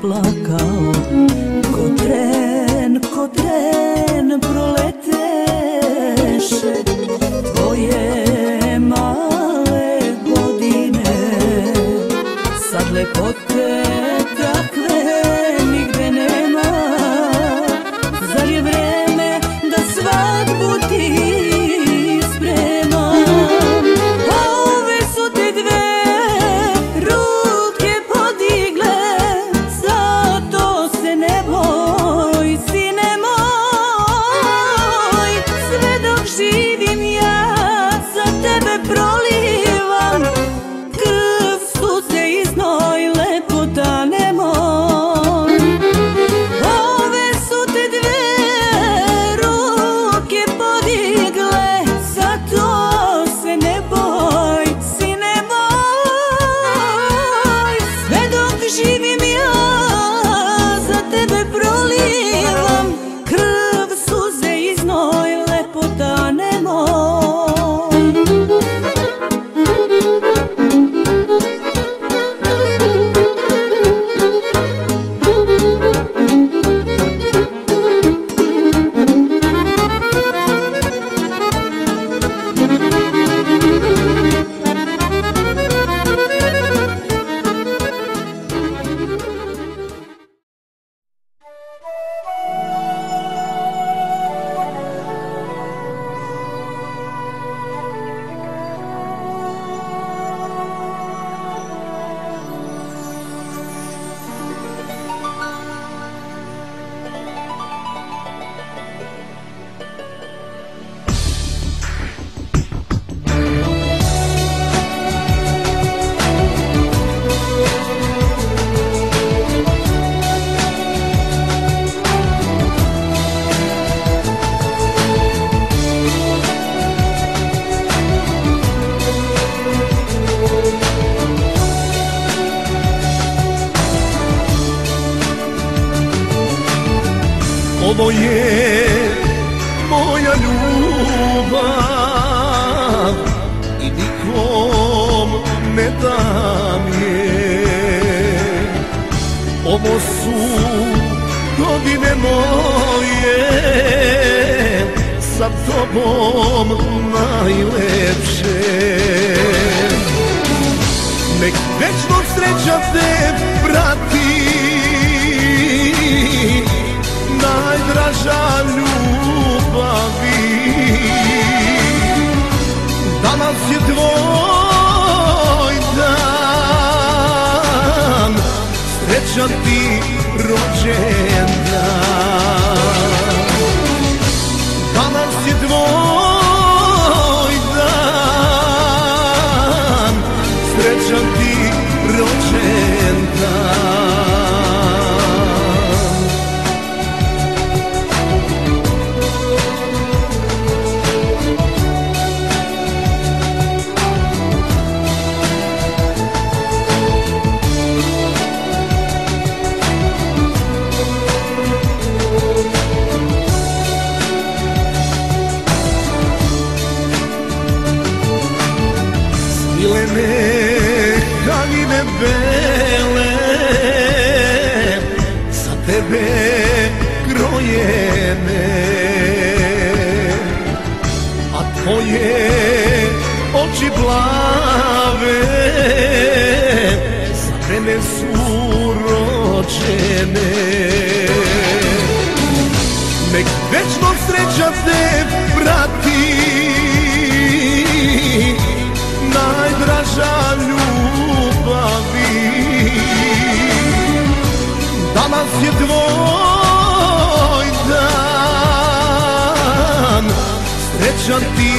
placa moje, moja ljubav i nikom ne dam je. Ovo su godine moje, sa tobom najlepše. Nek večnog sreća te pratim draža ljubavi. Danas je tvoj dan Sreća ti rođen dan mene Nek večnom sreća te prati Najdraža ljubavi. Danas je tvoj dan Srećan ti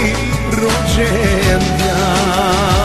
rođen dan